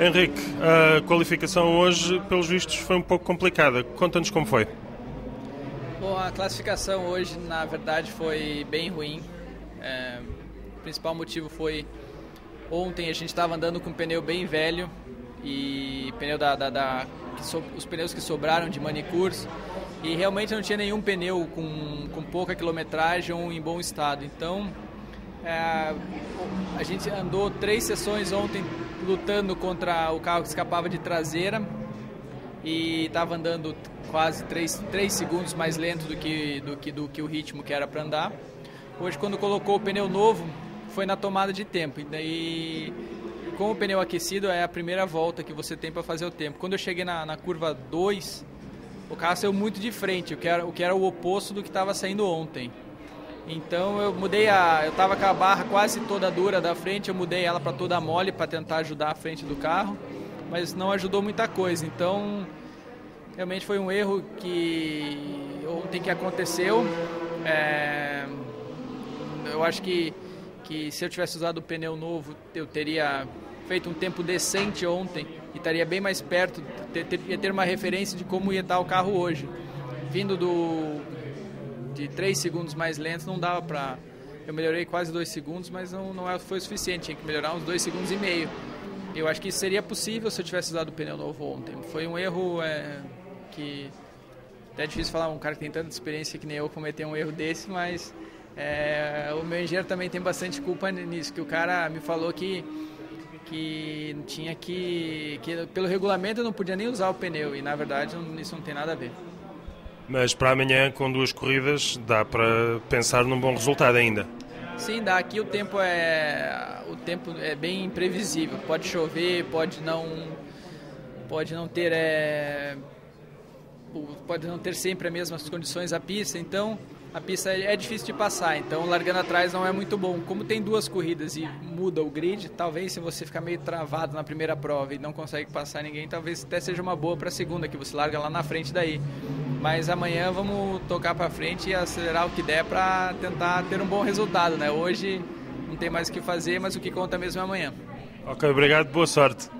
Henrique, a qualificação hoje, pelos vistos, foi um pouco complicada. Conta-nos como foi. Bom, a classificação hoje, na verdade, foi bem ruim. É, o principal motivo foi ontem a gente estava andando com um pneu bem velho e pneu da, da, da so, os pneus que sobraram de manicures e realmente não tinha nenhum pneu com, com pouca quilometragem ou em bom estado. Então é, a gente andou três sessões ontem lutando contra o carro que escapava de traseira e estava andando quase 3, 3 segundos mais lento do que, do que, do que o ritmo que era para andar. Hoje, quando colocou o pneu novo, foi na tomada de tempo. E daí, com o pneu aquecido, é a primeira volta que você tem para fazer o tempo. Quando eu cheguei na, na curva 2, o carro saiu muito de frente, o que era o, que era o oposto do que estava saindo ontem. Então eu mudei a. Eu estava com a barra quase toda dura da frente, eu mudei ela para toda mole para tentar ajudar a frente do carro, mas não ajudou muita coisa. Então realmente foi um erro que ontem que aconteceu. É, eu acho que, que se eu tivesse usado o pneu novo, eu teria feito um tempo decente ontem e estaria bem mais perto, ter, ter, ia ter uma referência de como ia estar o carro hoje. Vindo do, de 3 segundos mais lento não dava para. Eu melhorei quase 2 segundos, mas não, não é, foi suficiente, tinha que melhorar uns 2 segundos e meio. Eu acho que seria possível se eu tivesse usado o pneu novo ontem. Foi um erro é, que. Até é difícil falar, um cara que tem tanta experiência que nem eu cometer um erro desse, mas é, o meu engenheiro também tem bastante culpa nisso, que o cara me falou que que tinha que, que pelo regulamento eu não podia nem usar o pneu e na verdade isso não tem nada a ver. Mas para amanhã, com duas corridas, dá para pensar num bom resultado ainda. Sim, dá. Aqui o tempo é o tempo é bem imprevisível. Pode chover, pode não pode não ter é, pode não ter sempre as mesmas condições a pista. Então a pista é difícil de passar. Então largando atrás não é muito bom. Como tem duas corridas e muda o grid, talvez se você ficar meio travado na primeira prova e não consegue passar ninguém, talvez até seja uma boa para a segunda que você larga lá na frente daí. Mas amanhã vamos tocar para frente e acelerar o que der para tentar ter um bom resultado, né? Hoje não tem mais o que fazer, mas o que conta mesmo é amanhã. Ok, obrigado, boa sorte.